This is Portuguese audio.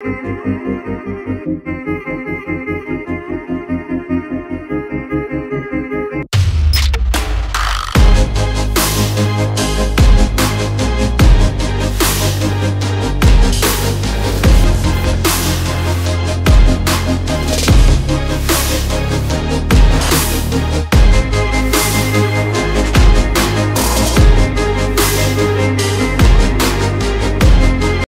Música